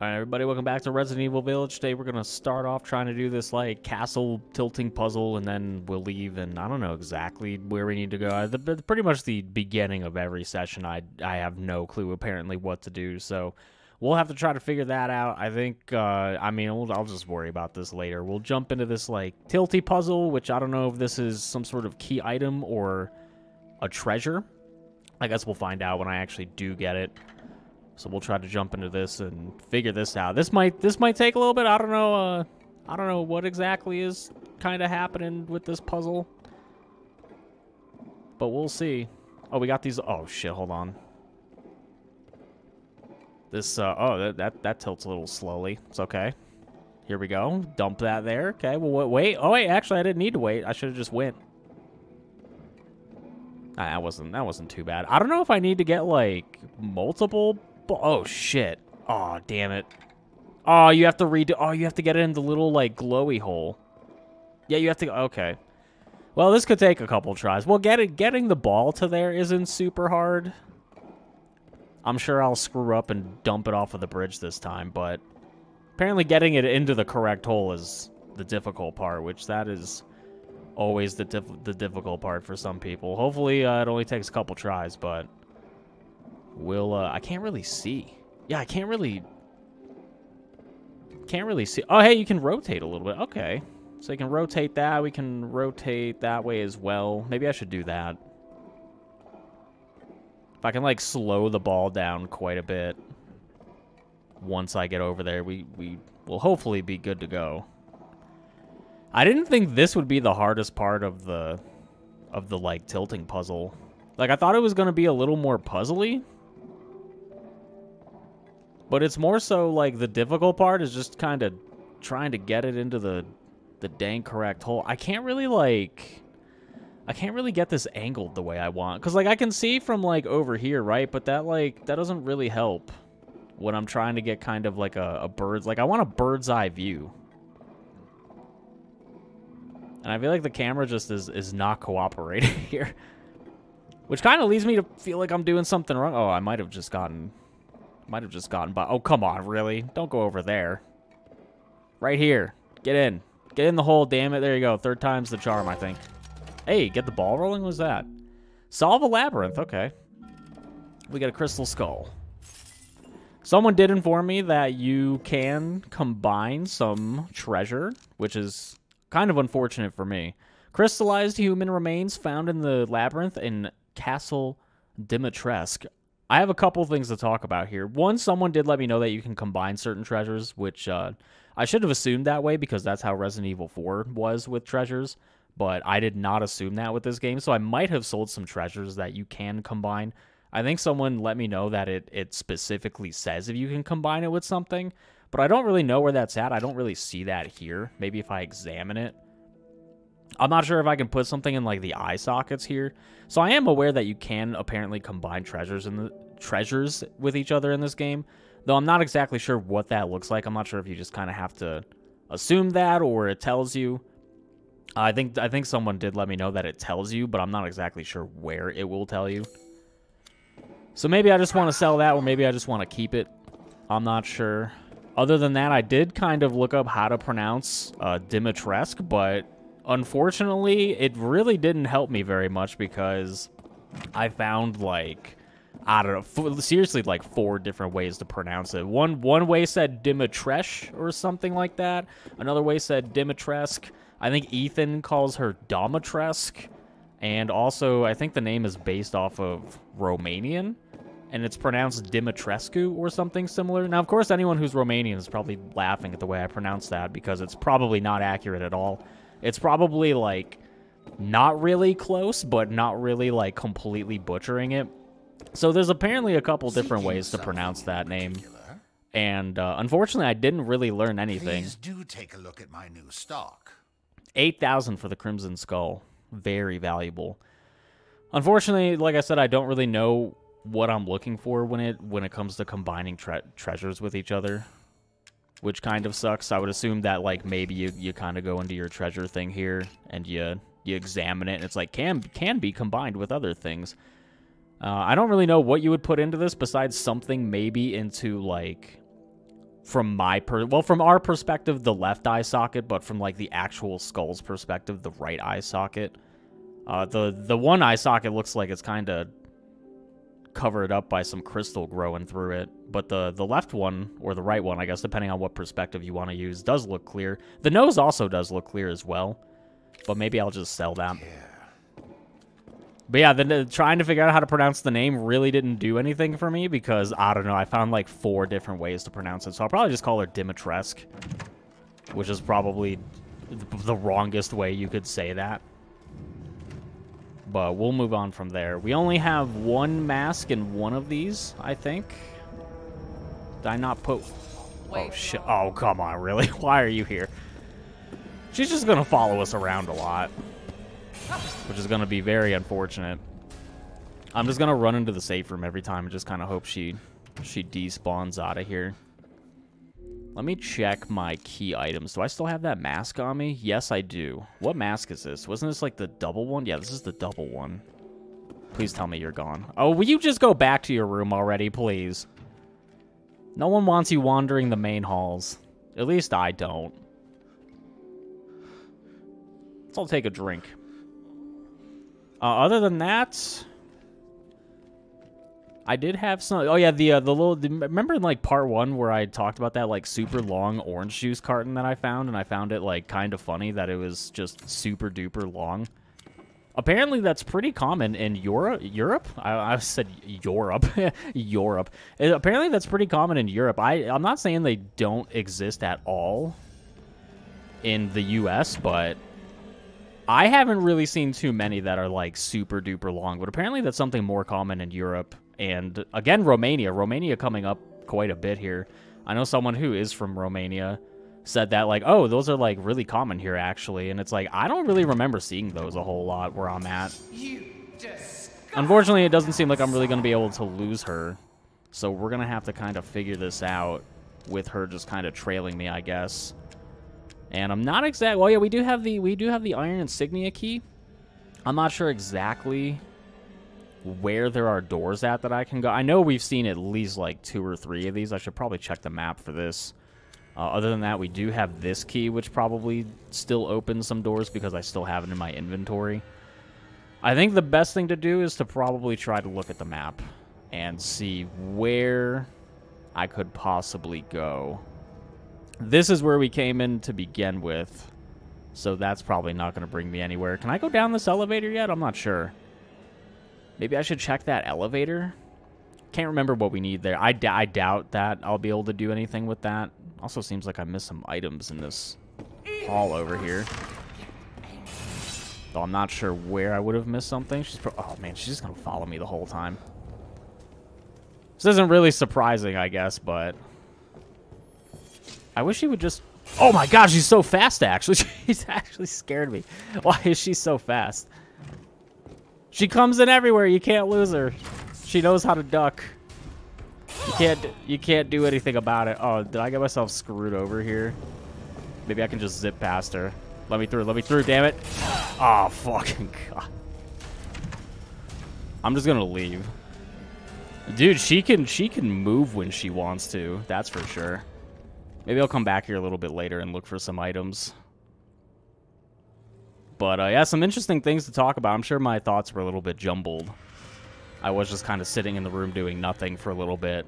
Alright, everybody, welcome back to Resident Evil Village. Today we're gonna start off trying to do this, like, castle tilting puzzle, and then we'll leave, and I don't know exactly where we need to go. The, pretty much the beginning of every session, I, I have no clue, apparently, what to do, so we'll have to try to figure that out. I think, uh, I mean, we'll, I'll just worry about this later. We'll jump into this, like, tilty puzzle, which I don't know if this is some sort of key item or a treasure. I guess we'll find out when I actually do get it. So we'll try to jump into this and figure this out. This might this might take a little bit. I don't know. Uh, I don't know what exactly is kind of happening with this puzzle, but we'll see. Oh, we got these. Oh shit! Hold on. This. Uh, oh, that, that that tilts a little slowly. It's okay. Here we go. Dump that there. Okay. Well, wait. Oh wait. Actually, I didn't need to wait. I should have just went. Ah, that wasn't that wasn't too bad. I don't know if I need to get like multiple Oh, shit. Oh, damn it. Oh, you have to redo... Oh, you have to get it in the little, like, glowy hole. Yeah, you have to... Okay. Well, this could take a couple tries. Well, getting, getting the ball to there isn't super hard. I'm sure I'll screw up and dump it off of the bridge this time, but... Apparently getting it into the correct hole is the difficult part, which that is always the, the difficult part for some people. Hopefully, uh, it only takes a couple tries, but... We'll, uh, I can't really see. Yeah, I can't really, can't really see. Oh, hey, you can rotate a little bit. Okay. So you can rotate that. We can rotate that way as well. Maybe I should do that. If I can, like, slow the ball down quite a bit once I get over there, we, we will hopefully be good to go. I didn't think this would be the hardest part of the, of the, like, tilting puzzle. Like, I thought it was going to be a little more puzzly. But it's more so like the difficult part is just kind of trying to get it into the the dang correct hole. I can't really like I can't really get this angled the way I want cuz like I can see from like over here, right? But that like that doesn't really help when I'm trying to get kind of like a, a bird's like I want a bird's eye view. And I feel like the camera just is is not cooperating here. Which kind of leads me to feel like I'm doing something wrong. Oh, I might have just gotten might have just gotten by. Oh, come on, really? Don't go over there. Right here. Get in. Get in the hole, damn it. There you go. Third time's the charm, I think. Hey, get the ball rolling? What was that? Solve a labyrinth. Okay. We got a crystal skull. Someone did inform me that you can combine some treasure, which is kind of unfortunate for me. Crystallized human remains found in the labyrinth in Castle Dimitrescu I have a couple things to talk about here. One, someone did let me know that you can combine certain treasures, which uh, I should have assumed that way because that's how Resident Evil 4 was with treasures. But I did not assume that with this game, so I might have sold some treasures that you can combine. I think someone let me know that it, it specifically says if you can combine it with something, but I don't really know where that's at. I don't really see that here. Maybe if I examine it. I'm not sure if I can put something in like the eye sockets here. So I am aware that you can apparently combine treasures in the treasures with each other in this game. Though I'm not exactly sure what that looks like. I'm not sure if you just kind of have to assume that or it tells you. I think I think someone did let me know that it tells you, but I'm not exactly sure where it will tell you. So maybe I just want to sell that or maybe I just want to keep it. I'm not sure. Other than that, I did kind of look up how to pronounce uh, Dimitrescu, but Unfortunately, it really didn't help me very much because I found like I don't know, seriously like four different ways to pronounce it. One one way said Dimitresh or something like that. Another way said Dimitrescu. I think Ethan calls her Domitrescu. And also, I think the name is based off of Romanian, and it's pronounced Dimitrescu or something similar. Now, of course, anyone who's Romanian is probably laughing at the way I pronounce that because it's probably not accurate at all. It's probably like not really close, but not really like completely butchering it. So there's apparently a couple different ways to pronounce that name. And uh, unfortunately, I didn't really learn anything. Please do take a look at my new stock. 8,000 for the Crimson Skull. Very valuable. Unfortunately, like I said, I don't really know what I'm looking for when it when it comes to combining tre treasures with each other which kind of sucks. I would assume that like maybe you, you kind of go into your treasure thing here and you you examine it and it's like can can be combined with other things. Uh, I don't really know what you would put into this besides something maybe into like from my per well from our perspective the left eye socket but from like the actual skull's perspective the right eye socket uh the the one eye socket looks like it's kind of covered up by some crystal growing through it but the the left one or the right one i guess depending on what perspective you want to use does look clear the nose also does look clear as well but maybe i'll just sell that but yeah, then uh, trying to figure out how to pronounce the name really didn't do anything for me because, I don't know, I found like four different ways to pronounce it. So I'll probably just call her Dimitrescu, which is probably the wrongest way you could say that. But we'll move on from there. We only have one mask in one of these, I think. Did I not put... Oh, shit. Oh, come on, really? Why are you here? She's just going to follow us around a lot which is going to be very unfortunate. I'm just going to run into the safe room every time and just kind of hope she she despawns out of here. Let me check my key items. Do I still have that mask on me? Yes, I do. What mask is this? Wasn't this like the double one? Yeah, this is the double one. Please tell me you're gone. Oh, will you just go back to your room already, please? No one wants you wandering the main halls. At least I don't. Let's all take a drink. Uh, other than that, I did have some. Oh yeah, the uh, the little. The, remember in like part one where I talked about that like super long orange juice carton that I found, and I found it like kind of funny that it was just super duper long. Apparently, that's pretty common in Europe. Europe? I, I said Europe. Europe. Apparently, that's pretty common in Europe. I I'm not saying they don't exist at all in the U.S., but I haven't really seen too many that are like super duper long, but apparently that's something more common in Europe. And again, Romania. Romania coming up quite a bit here. I know someone who is from Romania said that like, oh, those are like really common here actually. And it's like, I don't really remember seeing those a whole lot where I'm at. Unfortunately, it doesn't seem like I'm really going to be able to lose her. So we're going to have to kind of figure this out with her just kind of trailing me, I guess. And I'm not exact. Well, yeah, we do have the we do have the iron insignia key. I'm not sure exactly where there are doors at that I can go. I know we've seen at least like two or three of these. I should probably check the map for this. Uh, other than that, we do have this key, which probably still opens some doors because I still have it in my inventory. I think the best thing to do is to probably try to look at the map and see where I could possibly go. This is where we came in to begin with. So that's probably not going to bring me anywhere. Can I go down this elevator yet? I'm not sure. Maybe I should check that elevator. Can't remember what we need there. I, I doubt that I'll be able to do anything with that. Also seems like I missed some items in this hall over here. Though I'm not sure where I would have missed something. She's oh man, she's just going to follow me the whole time. This isn't really surprising, I guess, but I wish she would just... Oh my god, she's so fast, actually. She's actually scared me. Why is she so fast? She comes in everywhere. You can't lose her. She knows how to duck. You can't, you can't do anything about it. Oh, did I get myself screwed over here? Maybe I can just zip past her. Let me through. Let me through, damn it. Oh, fucking god. I'm just gonna leave. Dude, she can she can move when she wants to. That's for sure. Maybe I'll come back here a little bit later and look for some items. But, uh, yeah, some interesting things to talk about. I'm sure my thoughts were a little bit jumbled. I was just kind of sitting in the room doing nothing for a little bit.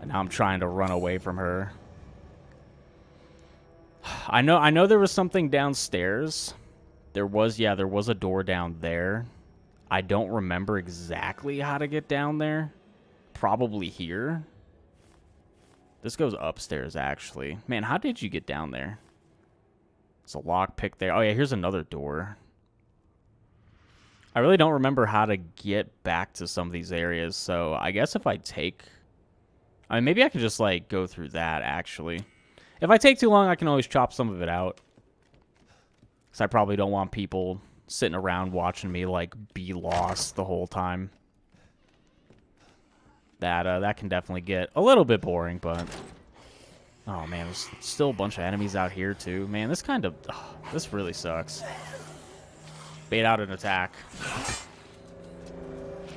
And now I'm trying to run away from her. I know I know there was something downstairs. There was, yeah, there was a door down there. I don't remember exactly how to get down there. Probably here. This goes upstairs, actually. Man, how did you get down there? It's a lockpick there. Oh, yeah, here's another door. I really don't remember how to get back to some of these areas, so I guess if I take... I mean, maybe I could just, like, go through that, actually. If I take too long, I can always chop some of it out. Because I probably don't want people sitting around watching me, like, be lost the whole time that uh, that can definitely get a little bit boring, but oh man, there's still a bunch of enemies out here too. Man, this kind of this really sucks. Bait out an attack.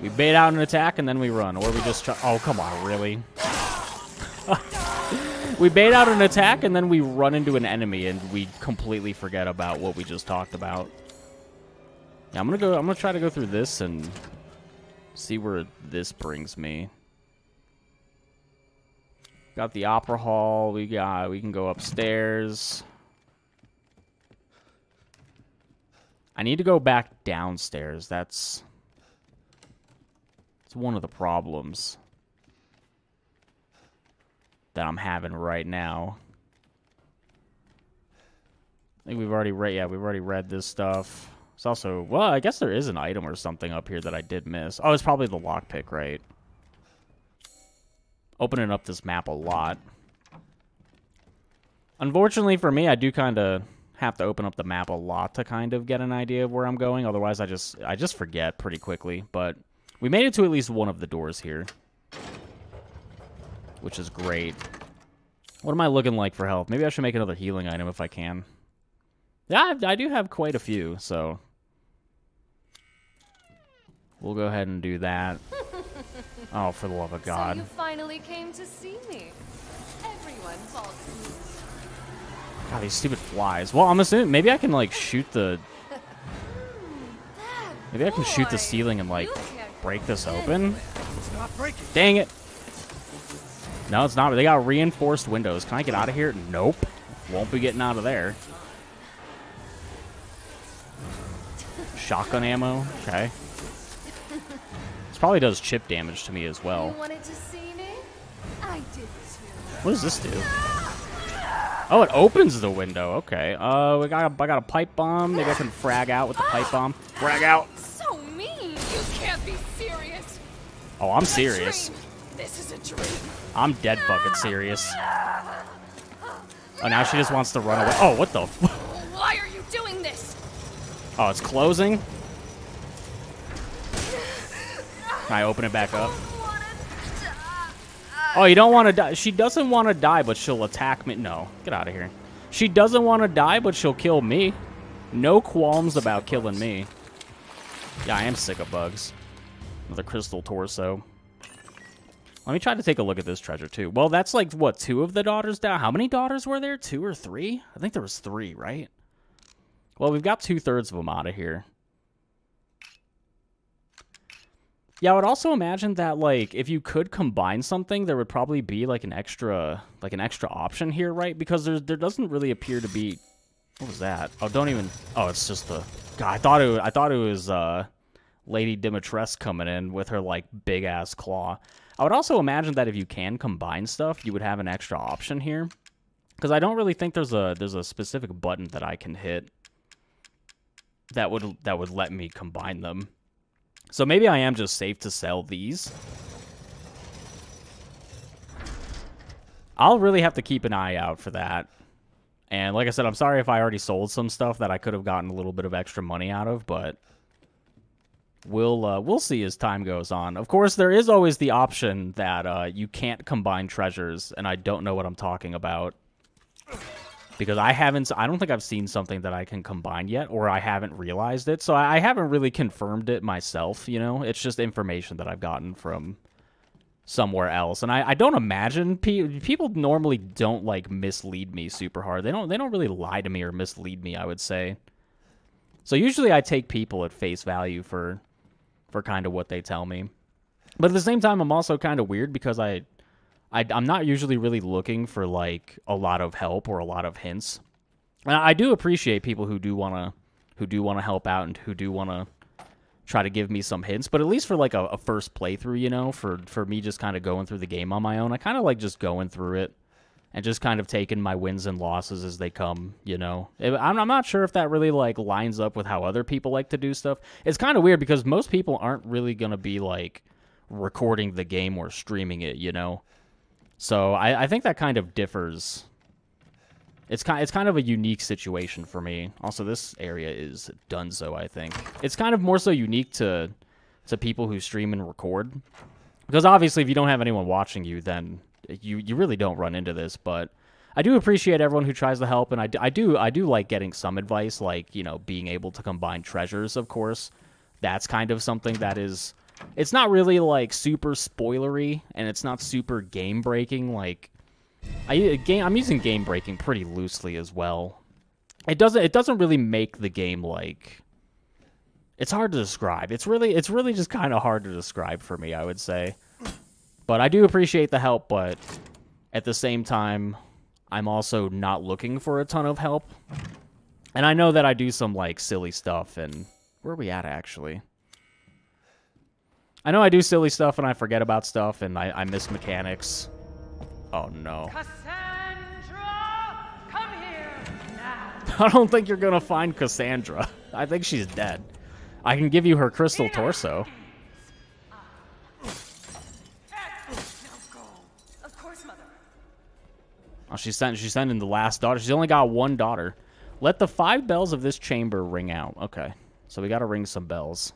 We bait out an attack and then we run, or we just try. Oh come on, really? we bait out an attack and then we run into an enemy and we completely forget about what we just talked about. Yeah, I'm gonna go. I'm gonna try to go through this and see where this brings me. Got the opera hall. We got. We can go upstairs. I need to go back downstairs. That's. It's one of the problems that I'm having right now. I think we've already read. Yeah, we've already read this stuff. It's also well, I guess there is an item or something up here that I did miss. Oh, it's probably the lockpick, right? Opening up this map a lot. Unfortunately for me, I do kind of have to open up the map a lot to kind of get an idea of where I'm going. Otherwise, I just I just forget pretty quickly. But we made it to at least one of the doors here which is great. What am I looking like for health? Maybe I should make another healing item if I can. Yeah, I, I do have quite a few, so... We'll go ahead and do that. oh, for the love of God. So you finally came to see me. Everyone falls God, these stupid flies. Well, I'm assuming maybe I can like shoot the Maybe I can shoot the ceiling and like break this open. Dang it. No, it's not. They got reinforced windows. Can I get out of here? Nope. Won't be getting out of there. Shotgun ammo. Okay. Probably does chip damage to me as well. What does this do? Oh, it opens the window. Okay. Uh, we got a, I got a pipe bomb. Maybe I can frag out with the pipe bomb. Frag out. So mean. You can't be serious. Oh, I'm serious. This is a dream. I'm dead fucking serious. Oh, now she just wants to run away. Oh, what the? Why are you doing this? Oh, it's closing? Can I open it back up? Oh, you don't want to die. She doesn't want to die, but she'll attack me. No, get out of here. She doesn't want to die, but she'll kill me. No qualms about killing me. Yeah, I am sick of bugs. Another crystal torso. Let me try to take a look at this treasure, too. Well, that's like, what, two of the daughters down? How many daughters were there? Two or three? I think there was three, right? Well, we've got two-thirds of them out of here. Yeah, I would also imagine that, like, if you could combine something, there would probably be, like, an extra, like, an extra option here, right? Because there, there doesn't really appear to be... What was that? Oh, don't even... Oh, it's just the... God, I thought it, I thought it was, uh... Lady Dimitrescu coming in with her, like, big-ass claw. I would also imagine that if you can combine stuff, you would have an extra option here. Because I don't really think there's a there's a specific button that I can hit that would that would let me combine them. So maybe I am just safe to sell these. I'll really have to keep an eye out for that. And like I said, I'm sorry if I already sold some stuff that I could have gotten a little bit of extra money out of, but we'll uh, we'll see as time goes on. Of course, there is always the option that uh, you can't combine treasures, and I don't know what I'm talking about because I haven't. I don't think I've seen something that I can combine yet, or I haven't realized it. So I, haven't really confirmed it myself. You know, it's just information that I've gotten from somewhere else, and I, I don't imagine pe people normally don't like mislead me super hard. They don't. They don't really lie to me or mislead me. I would say. So usually I take people at face value for for kind of what they tell me. But at the same time, I'm also kind of weird because I, I, am not usually really looking for like a lot of help or a lot of hints. And I do appreciate people who do want to, who do want to help out and who do want to try to give me some hints. But at least for like a, a first playthrough, you know, for for me just kind of going through the game on my own, I kind of like just going through it and just kind of taking my wins and losses as they come, you know. I'm, I'm not sure if that really like lines up with how other people like to do stuff. It's kind of weird because most people aren't really going to be like recording the game or streaming it, you know. So I, I think that kind of differs. It's kind it's kind of a unique situation for me. Also, this area is Dunzo. I think it's kind of more so unique to to people who stream and record because obviously, if you don't have anyone watching you, then you you really don't run into this, but I do appreciate everyone who tries to help, and I, I do I do like getting some advice, like you know being able to combine treasures. Of course, that's kind of something that is it's not really like super spoilery, and it's not super game breaking. Like I uh, game I'm using game breaking pretty loosely as well. It doesn't it doesn't really make the game like it's hard to describe. It's really it's really just kind of hard to describe for me, I would say. But I do appreciate the help, but at the same time, I'm also not looking for a ton of help. And I know that I do some like silly stuff and where are we at actually? I know I do silly stuff and I forget about stuff and I, I miss mechanics. Oh no. Cassandra, come here now. I don't think you're gonna find Cassandra. I think she's dead. I can give you her crystal torso. Of course, Mother. Oh, she's sent. She's sending the last daughter. She's only got one daughter. Let the five bells of this chamber ring out. Okay, so we got to ring some bells.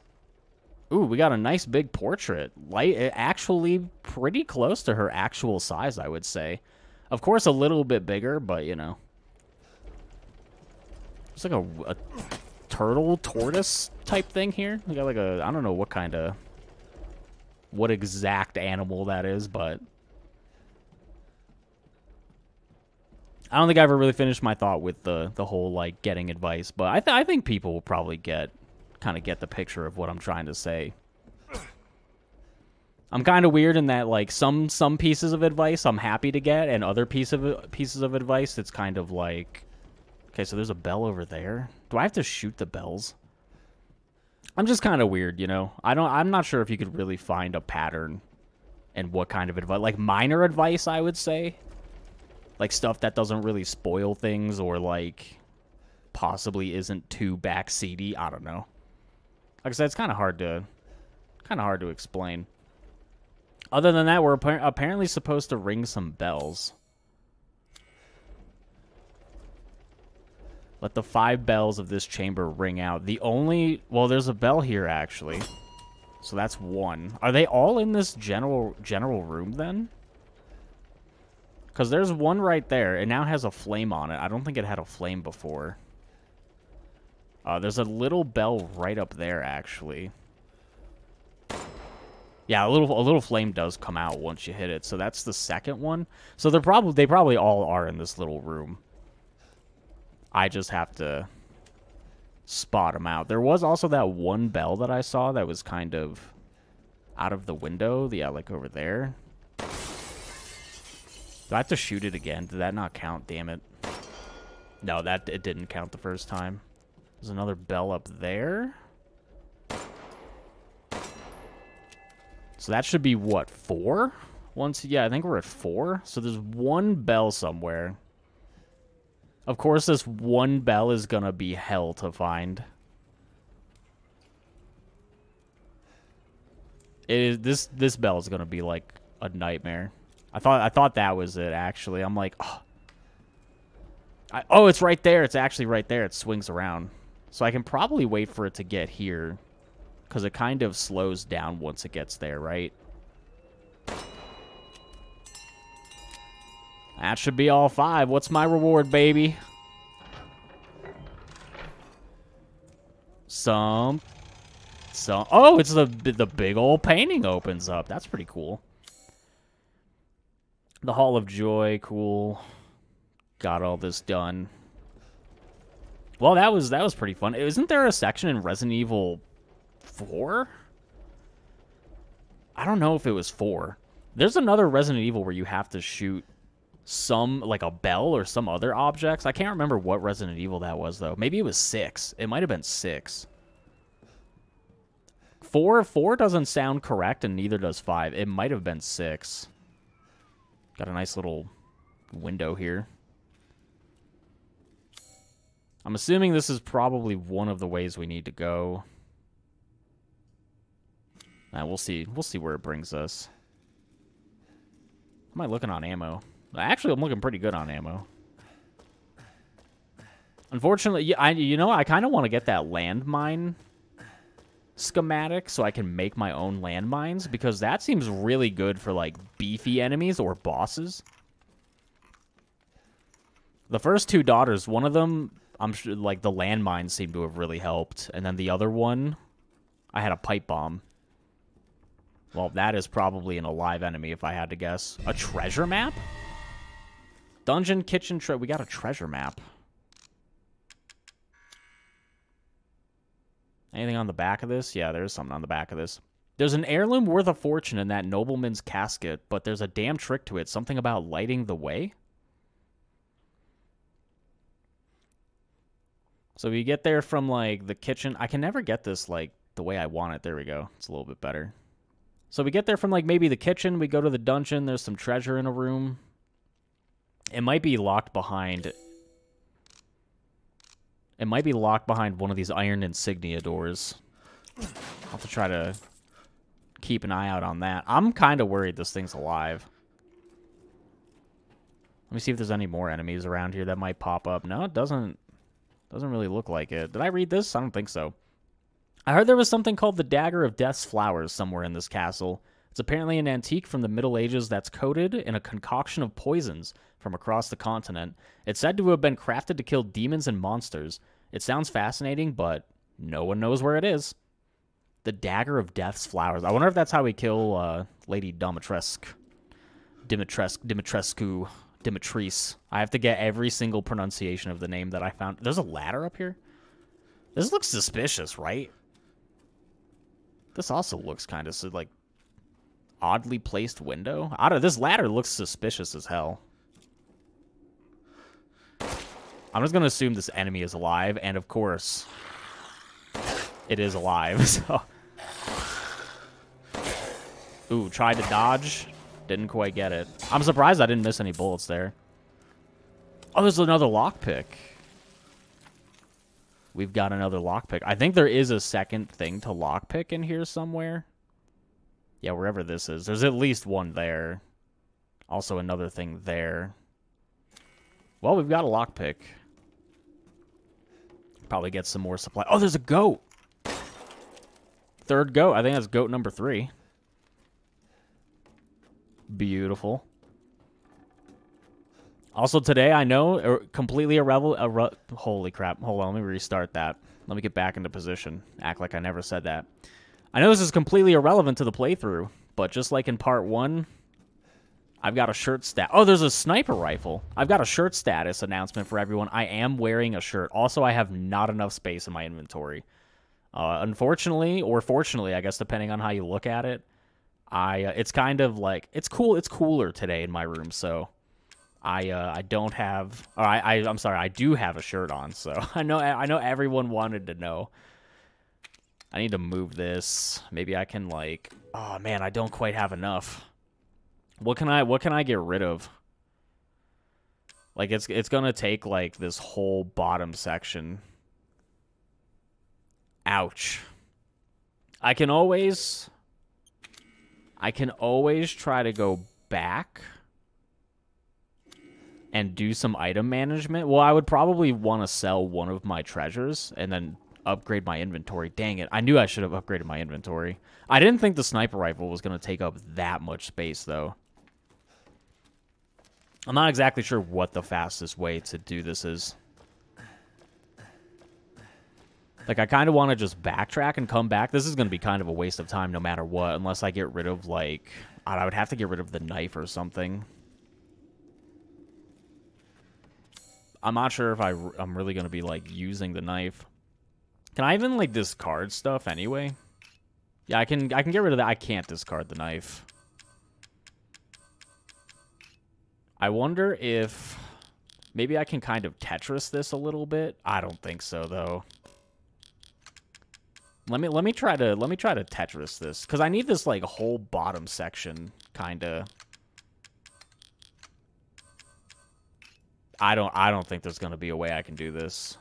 Ooh, we got a nice big portrait. Light, eh, actually, pretty close to her actual size, I would say. Of course, a little bit bigger, but you know, it's like a, a turtle tortoise type thing here. We got like a I don't know what kind of what exact animal that is, but I don't think I ever really finished my thought with the the whole like getting advice, but I th I think people will probably get kind of get the picture of what I'm trying to say. I'm kind of weird in that like some some pieces of advice I'm happy to get, and other piece of pieces of advice it's kind of like, okay, so there's a bell over there. Do I have to shoot the bells? I'm just kind of weird, you know. I don't. I'm not sure if you could really find a pattern, and what kind of advice, like minor advice, I would say, like stuff that doesn't really spoil things or like possibly isn't too backseaty. I don't know. I said, it's kind of hard to, kind of hard to explain. Other than that, we're appa apparently supposed to ring some bells. Let the five bells of this chamber ring out. The only... Well, there's a bell here, actually. So that's one. Are they all in this general general room, then? Because there's one right there. It now has a flame on it. I don't think it had a flame before. Uh, there's a little bell right up there, actually. Yeah, a little a little flame does come out once you hit it. So that's the second one. So they're probably they probably all are in this little room. I just have to spot them out. There was also that one bell that I saw that was kind of out of the window. Yeah, like over there. Do I have to shoot it again? Did that not count? Damn it. No, that it didn't count the first time. There's another bell up there. So that should be, what, four? Once, yeah, I think we're at four. So there's one bell somewhere. Of course, this one bell is gonna be hell to find. It is this this bell is gonna be like a nightmare. I thought I thought that was it actually. I'm like, oh, I, oh, it's right there. It's actually right there. It swings around, so I can probably wait for it to get here, because it kind of slows down once it gets there, right? That should be all five. What's my reward, baby? Some... Some... Oh, it's the, the big old painting opens up. That's pretty cool. The Hall of Joy, cool. Got all this done. Well, that was that was pretty fun. Isn't there a section in Resident Evil 4? I don't know if it was 4. There's another Resident Evil where you have to shoot some like a bell or some other objects. I can't remember what Resident Evil that was though. Maybe it was six. It might have been six. Four four doesn't sound correct, and neither does five. It might have been six. Got a nice little window here. I'm assuming this is probably one of the ways we need to go. Now we'll see. We'll see where it brings us. Am I looking on ammo? Actually, I'm looking pretty good on ammo. Unfortunately, I you know I kind of want to get that landmine schematic so I can make my own landmines because that seems really good for like beefy enemies or bosses. The first two daughters, one of them, I'm sure like the landmines seem to have really helped, and then the other one, I had a pipe bomb. Well, that is probably an alive enemy if I had to guess. A treasure map? Dungeon, kitchen, tre we got a treasure map. Anything on the back of this? Yeah, there's something on the back of this. There's an heirloom worth a fortune in that nobleman's casket, but there's a damn trick to it. Something about lighting the way? So we get there from, like, the kitchen. I can never get this, like, the way I want it. There we go. It's a little bit better. So we get there from, like, maybe the kitchen. We go to the dungeon. There's some treasure in a room. It might be locked behind it might be locked behind one of these iron insignia doors. I'll have to try to keep an eye out on that. I'm kind of worried this thing's alive. Let me see if there's any more enemies around here that might pop up. No, it doesn't doesn't really look like it. Did I read this? I don't think so. I heard there was something called the Dagger of Death's Flowers somewhere in this castle. It's apparently an antique from the Middle Ages that's coated in a concoction of poisons from across the continent. It's said to have been crafted to kill demons and monsters. It sounds fascinating, but no one knows where it is. The Dagger of Death's Flowers. I wonder if that's how we kill uh, Lady Dimitrescu. Dimitrescu. Dimitrescu. Dimitrice. I have to get every single pronunciation of the name that I found. There's a ladder up here? This looks suspicious, right? This also looks kind of like oddly placed window. Out of this ladder looks suspicious as hell. I'm just gonna assume this enemy is alive, and of course, it is alive. So, ooh, tried to dodge, didn't quite get it. I'm surprised I didn't miss any bullets there. Oh, there's another lockpick. We've got another lockpick. I think there is a second thing to lockpick in here somewhere. Yeah, wherever this is. There's at least one there. Also another thing there. Well, we've got a lockpick. Probably get some more supply. Oh, there's a goat. Third goat. I think that's goat number three. Beautiful. Also today, I know, er, completely irrelevant. holy crap. Hold on, let me restart that. Let me get back into position. Act like I never said that. I know this is completely irrelevant to the playthrough, but just like in part one, I've got a shirt stat. Oh, there's a sniper rifle. I've got a shirt status announcement for everyone. I am wearing a shirt. Also, I have not enough space in my inventory. Uh, unfortunately, or fortunately, I guess depending on how you look at it, I uh, it's kind of like it's cool. It's cooler today in my room, so I uh, I don't have. Or I, I I'm sorry, I do have a shirt on. So I know I know everyone wanted to know. I need to move this. Maybe I can like. Oh man, I don't quite have enough. What can I what can I get rid of? Like it's it's gonna take like this whole bottom section. Ouch. I can always I can always try to go back and do some item management. Well, I would probably want to sell one of my treasures and then upgrade my inventory. Dang it. I knew I should have upgraded my inventory. I didn't think the sniper rifle was going to take up that much space, though. I'm not exactly sure what the fastest way to do this is. Like, I kind of want to just backtrack and come back. This is going to be kind of a waste of time no matter what, unless I get rid of, like... I would have to get rid of the knife or something. I'm not sure if I, I'm really going to be, like, using the knife. Can I even, like, discard stuff anyway? Yeah, I can, I can get rid of that. I can't discard the knife. I wonder if maybe I can kind of Tetris this a little bit. I don't think so though. Let me let me try to let me try to Tetris this cuz I need this like whole bottom section kind of I don't I don't think there's going to be a way I can do this.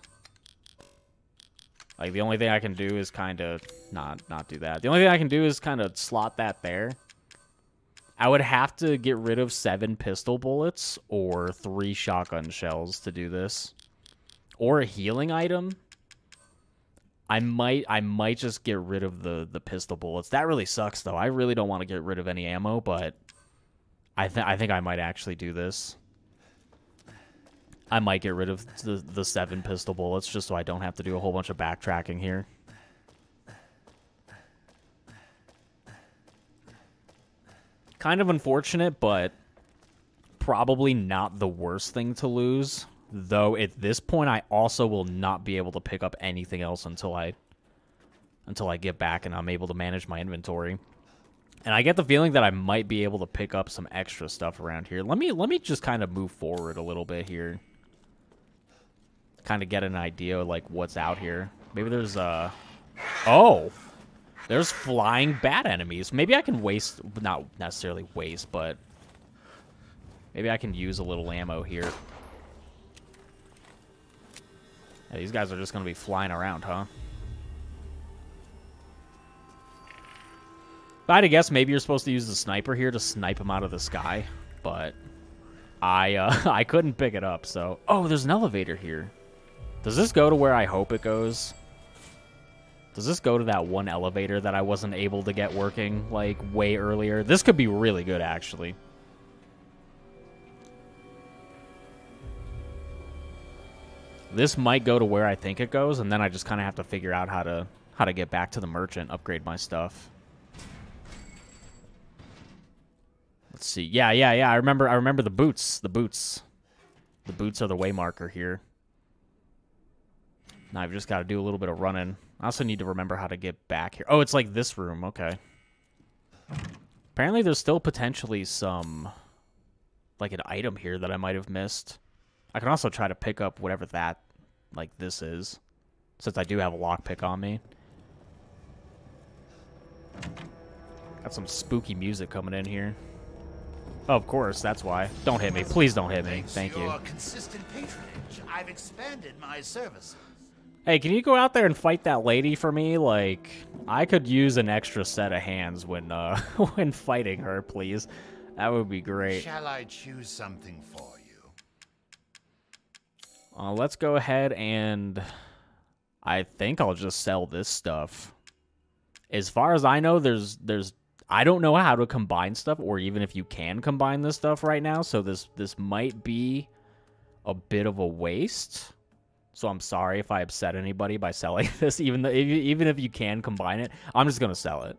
Like the only thing I can do is kind of not not do that. The only thing I can do is kind of slot that there I would have to get rid of seven pistol bullets or three shotgun shells to do this. Or a healing item. I might I might just get rid of the, the pistol bullets. That really sucks though. I really don't want to get rid of any ammo, but I think I think I might actually do this. I might get rid of the, the seven pistol bullets just so I don't have to do a whole bunch of backtracking here. Kind of unfortunate, but probably not the worst thing to lose, though at this point I also will not be able to pick up anything else until I until I get back and I'm able to manage my inventory. And I get the feeling that I might be able to pick up some extra stuff around here. Let me let me just kind of move forward a little bit here. Kind of get an idea of like what's out here. Maybe there's uh Oh. There's flying bat enemies. Maybe I can waste not necessarily waste, but maybe I can use a little ammo here. Yeah, these guys are just going to be flying around, huh? If I had to guess, maybe you're supposed to use the sniper here to snipe them out of the sky, but I uh, I couldn't pick it up. So, oh, there's an elevator here. Does this go to where I hope it goes? Does this go to that one elevator that I wasn't able to get working like way earlier? This could be really good, actually. This might go to where I think it goes, and then I just kind of have to figure out how to how to get back to the merchant, upgrade my stuff. Let's see. Yeah, yeah, yeah. I remember. I remember the boots. The boots. The boots are the way marker here. Now I've just got to do a little bit of running. I also need to remember how to get back here. Oh, it's like this room. Okay. Apparently, there's still potentially some, like an item here that I might have missed. I can also try to pick up whatever that, like this is, since I do have a lockpick on me. Got some spooky music coming in here. Oh, of course, that's why. Don't hit me. Please don't hit me. Thank you. your consistent patronage, I've expanded my services. Hey, can you go out there and fight that lady for me? Like, I could use an extra set of hands when uh when fighting her, please. That would be great. Shall I choose something for you? Uh, let's go ahead and I think I'll just sell this stuff. As far as I know, there's there's I don't know how to combine stuff or even if you can combine this stuff right now, so this this might be a bit of a waste. So I'm sorry if I upset anybody by selling this even though even if you can combine it, I'm just going to sell it.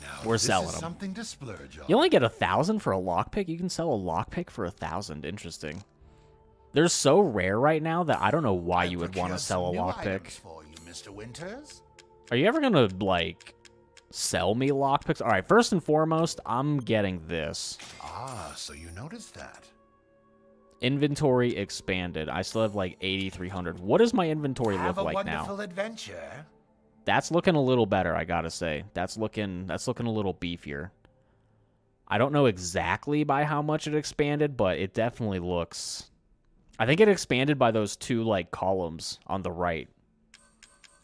Now, We're selling is 'em. something to splurge on. You only get a thousand for a lockpick. You can sell a lockpick for a thousand. Interesting. They're so rare right now that I don't know why you would want to sell a lockpick. for you, Mr. Winters. Are you ever gonna like sell me lockpicks? All right. First and foremost, I'm getting this Ah, so you noticed that. inventory expanded. I still have like 8,300. What does my inventory Have look like now? wonderful adventure. That's looking a little better, I gotta say. That's looking that's looking a little beefier. I don't know exactly by how much it expanded, but it definitely looks. I think it expanded by those two like columns on the right.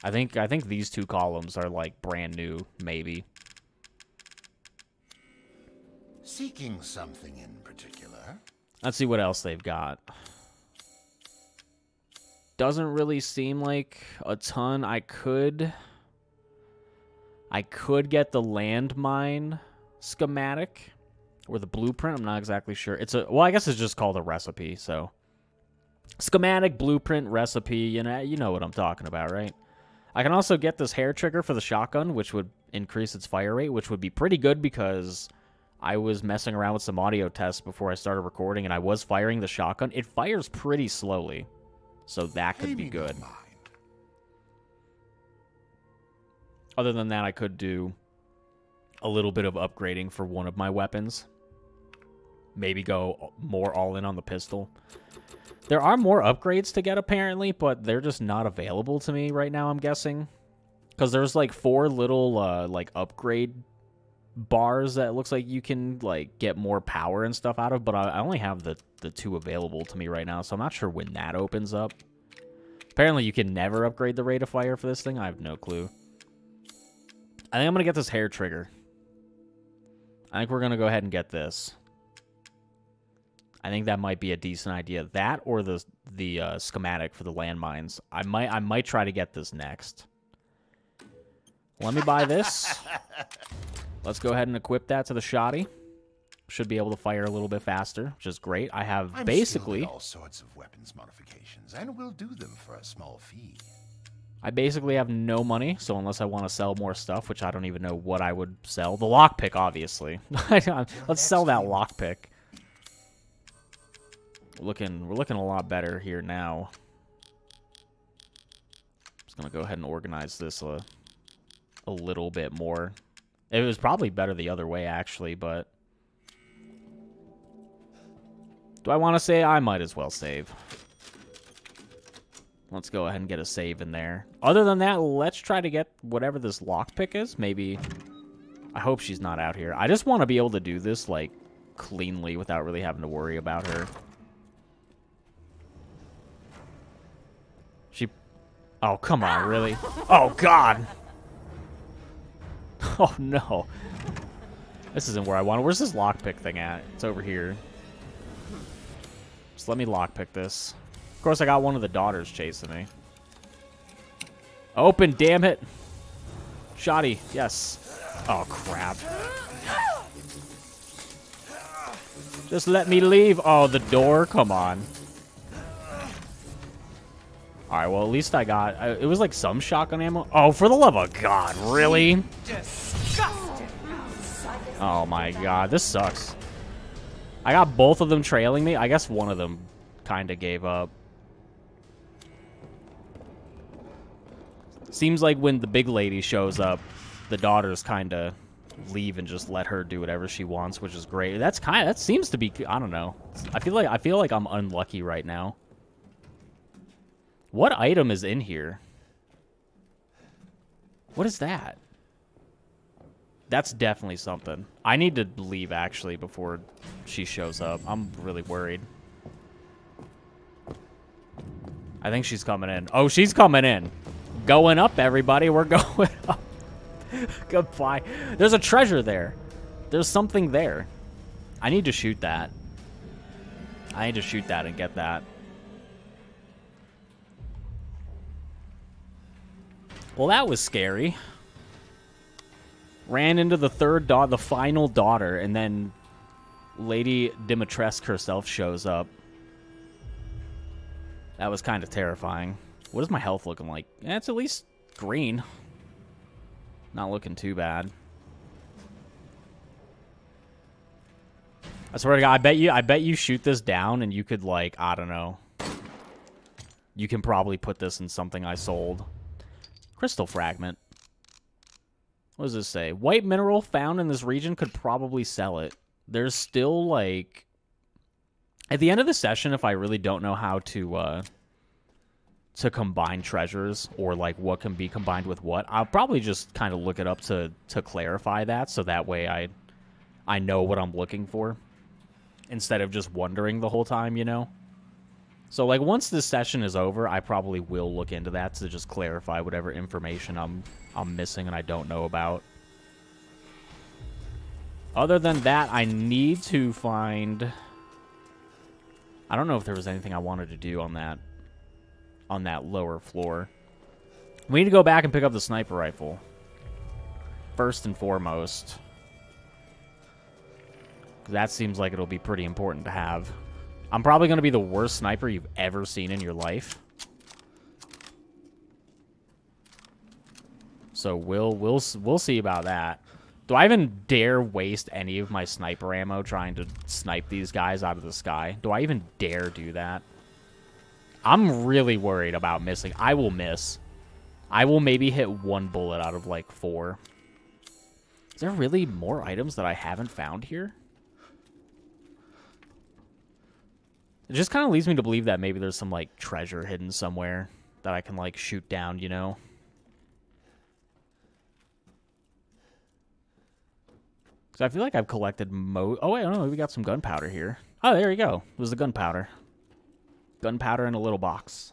I think I think these two columns are like brand new, maybe. Seeking something in particular. Let's see what else they've got. Doesn't really seem like a ton. I could I could get the landmine schematic or the blueprint. I'm not exactly sure. It's a well, I guess it's just called a recipe, so schematic, blueprint, recipe, you know, you know what I'm talking about, right? I can also get this hair trigger for the shotgun, which would increase its fire rate, which would be pretty good because I was messing around with some audio tests before I started recording, and I was firing the shotgun. It fires pretty slowly, so that could be good. Other than that, I could do a little bit of upgrading for one of my weapons. Maybe go more all in on the pistol. There are more upgrades to get apparently, but they're just not available to me right now, I'm guessing. Cuz there's like four little uh like upgrade bars that looks like you can like get more power and stuff out of, but I, I only have the the two available to me right now, so I'm not sure when that opens up. Apparently you can never upgrade the rate of fire for this thing. I have no clue. I think I'm going to get this hair trigger. I think we're going to go ahead and get this. I think that might be a decent idea. That or the the uh, schematic for the landmines. I might I might try to get this next. Let me buy this. Let's go ahead and equip that to the shoddy. Should be able to fire a little bit faster, which is great. I have I'm basically all sorts of weapons modifications, and we'll do them for a small fee. I basically have no money, so unless I want to sell more stuff, which I don't even know what I would sell. The lockpick, obviously. Let's sell that lockpick. Looking, we're looking a lot better here now. Just gonna go ahead and organize this a, a little bit more. It was probably better the other way, actually, but... Do I want to say? I might as well save. Let's go ahead and get a save in there. Other than that, let's try to get whatever this lockpick is. Maybe... I hope she's not out here. I just want to be able to do this, like, cleanly without really having to worry about her. Oh, come on, really? Oh, God! Oh, no. This isn't where I want it. Where's this lockpick thing at? It's over here. Just let me lockpick this. Of course, I got one of the daughters chasing me. Open, damn it! Shoddy, yes. Oh, crap. Just let me leave. Oh, the door? Come on. Alright, well, at least I got... It was like some shotgun ammo. Oh, for the love of God, really? Oh my god, this sucks. I got both of them trailing me. I guess one of them kind of gave up. Seems like when the big lady shows up, the daughters kind of leave and just let her do whatever she wants, which is great. That's kind of that seems to be I don't know. I feel like I feel like I'm unlucky right now. What item is in here? What is that? That's definitely something. I need to leave, actually, before she shows up. I'm really worried. I think she's coming in. Oh, she's coming in. Going up, everybody. We're going up. Goodbye. There's a treasure there. There's something there. I need to shoot that. I need to shoot that and get that. Well, that was scary. Ran into the third daughter, the final daughter, and then Lady Dimitrescu herself shows up. That was kind of terrifying. What is my health looking like? Eh, it's at least green. Not looking too bad. I swear to God, I bet you, I bet you shoot this down and you could like, I don't know. You can probably put this in something I sold. Crystal fragment. What does this say? White mineral found in this region could probably sell it. There's still like at the end of the session, if I really don't know how to uh to combine treasures or like what can be combined with what, I'll probably just kind of look it up to to clarify that so that way I I know what I'm looking for instead of just wondering the whole time, you know? So like once this session is over, I probably will look into that to just clarify whatever information I'm I'm missing and I don't know about. Other than that, I need to find I don't know if there was anything I wanted to do on that on that lower floor. We need to go back and pick up the sniper rifle. First and foremost. That seems like it'll be pretty important to have. I'm probably going to be the worst sniper you've ever seen in your life. So we'll we'll we'll see about that. Do I even dare waste any of my sniper ammo trying to snipe these guys out of the sky? Do I even dare do that? I'm really worried about missing. I will miss. I will maybe hit one bullet out of like four. Is there really more items that I haven't found here? It just kind of leads me to believe that maybe there's some, like, treasure hidden somewhere that I can, like, shoot down, you know? Because I feel like I've collected mo- Oh, wait, oh, no, we got some gunpowder here. Oh, there you go. It was the gunpowder. Gunpowder in a little box.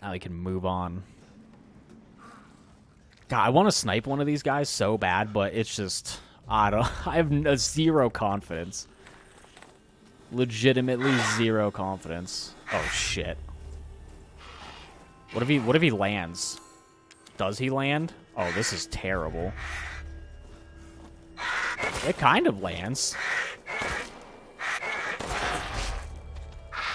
Now we can move on. God, I want to snipe one of these guys so bad, but it's just... I don't... I have zero confidence. Legitimately zero confidence. Oh shit. What if he what if he lands? Does he land? Oh, this is terrible. It kind of lands.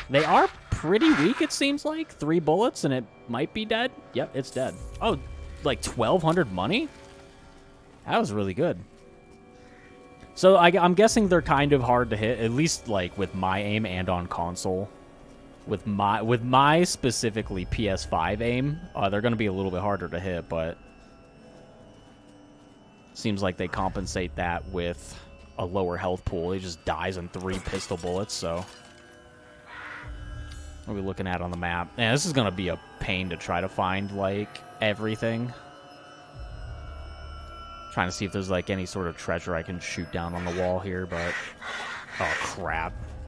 They are pretty weak, it seems like. Three bullets and it might be dead. Yep, it's dead. Oh, like 1,200 money? That was really good. So I, am guessing they're kind of hard to hit, at least like with my aim and on console. With my with my specifically PS5 aim, uh, they're going to be a little bit harder to hit, but seems like they compensate that with a lower health pool. He just dies in three pistol bullets, so what are we looking at on the map? Yeah, this is going to be a pain to try to find like everything. Trying to see if there's like any sort of treasure I can shoot down on the wall here, but oh crap.